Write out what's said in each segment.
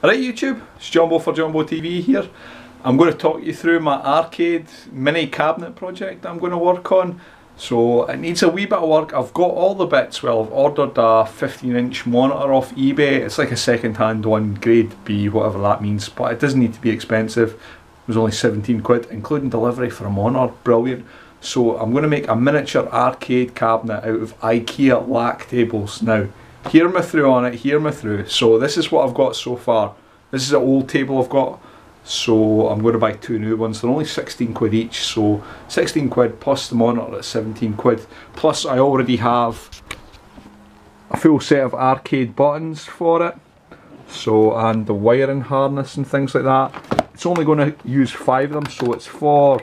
Alright YouTube, it's Johnbo for Johnbo TV here. I'm going to talk you through my arcade mini cabinet project I'm going to work on. So it needs a wee bit of work. I've got all the bits. Well, I've ordered a 15 inch monitor off eBay. It's like a second hand one, grade B, whatever that means. But it doesn't need to be expensive. It was only 17 quid, including delivery for a monitor. Brilliant. So I'm going to make a miniature arcade cabinet out of IKEA Lack tables. Now, hear me through on it, hear me through. So this is what I've got so far. This is an old table I've got. So I'm going to buy two new ones. They're only 16 quid each. So 16 quid plus the monitor at 17 quid. Plus I already have a full set of arcade buttons for it. So and the wiring harness and things like that. It's only going to use five of them. So it's for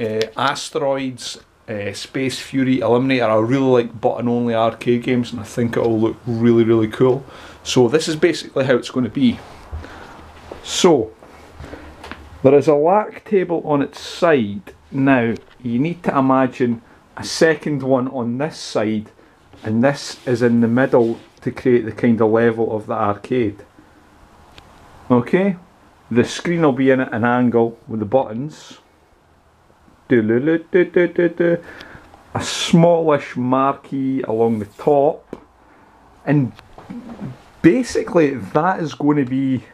uh, Asteroids uh, Space Fury Eliminator. I really like button only arcade games and I think it'll look really really cool. So this is basically how it's going to be. So, there is a Lack table on its side. Now, you need to imagine a second one on this side, and this is in the middle to create the kind of level of the arcade. Okay? The screen will be in at an angle with the buttons. A smallish marquee along the top. And basically that is going to be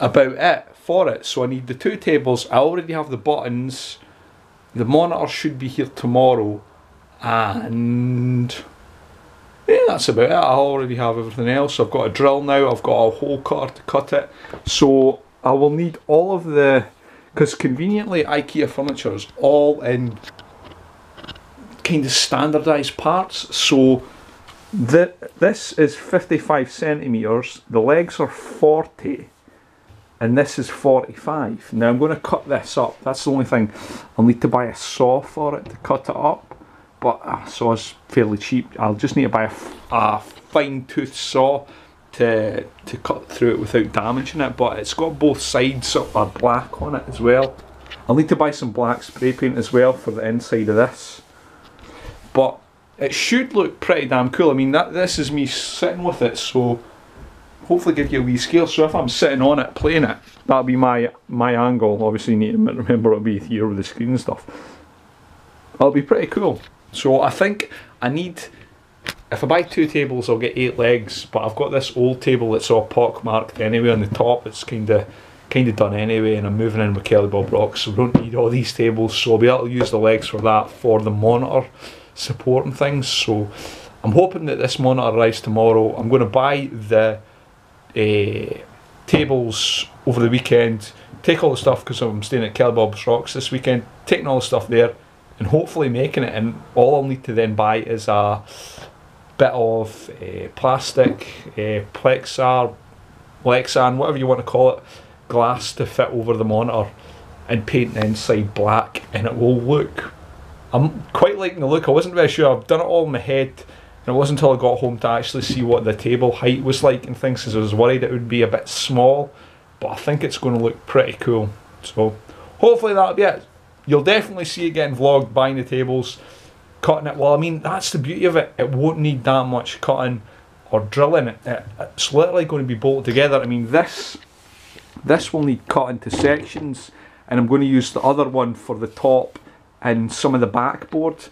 about it for it. So I need the two tables. I already have the buttons. The monitor should be here tomorrow. And yeah, that's about it. I already have everything else. I've got a drill now. I've got a hole cutter to cut it. So I will need all of the because conveniently IKEA furniture is all in kind of standardized parts. So the, this is 55 centimeters. The legs are 40 and this is 45. Now I'm going to cut this up. That's the only thing. I'll need to buy a saw for it to cut it up. But a saw is fairly cheap. I'll just need to buy a, a fine tooth saw to to cut through it without damaging it. But it's got both sides are black on it as well. I'll need to buy some black spray paint as well for the inside of this. But it should look pretty damn cool. I mean, that this is me sitting with it, so hopefully give you a wee scale. So if I'm sitting on it playing it, that'll be my my angle. Obviously, you need to remember it'll be here with the screen and stuff. That'll be pretty cool. So I think I need. If I buy two tables, I'll get eight legs. But I've got this old table that's all pockmarked anyway on the top. It's kind of kind of done anyway, and I'm moving in with Kelly Bob Rocks, so we don't need all these tables. So I'll be able to use the legs for that for the monitor support and things. So I'm hoping that this monitor arrives tomorrow. I'm going to buy the uh, tables over the weekend, take all the stuff because I'm staying at Kelly Bob's Rocks this weekend, taking all the stuff there and hopefully making it. And all I'll need to then buy is a bit of uh, plastic, uh, Plexar, Lexan, whatever you want to call it, glass to fit over the monitor and paint the inside black and it will look I'm quite liking the look. I wasn't very sure. I've done it all in my head and it wasn't until I got home to actually see what the table height was like and things because I was worried it would be a bit small. But I think it's going to look pretty cool. So hopefully that'll be it. You'll definitely see it getting vlogged, buying the tables, cutting it. Well, I mean, that's the beauty of it. It won't need that much cutting or drilling. It, it, it's literally going to be bolted together. I mean, this, this will need cut into sections and I'm going to use the other one for the top and some of the backboard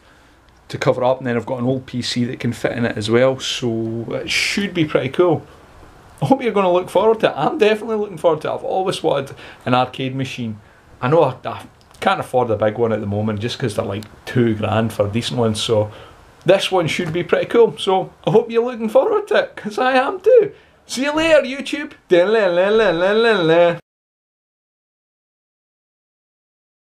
to cover up and then I've got an old PC that can fit in it as well so it should be pretty cool. I hope you're going to look forward to it. I'm definitely looking forward to it. I've always wanted an arcade machine. I know I, I can't afford a big one at the moment just because they're like two grand for a decent one so this one should be pretty cool. So I hope you're looking forward to it because I am too. See you later YouTube.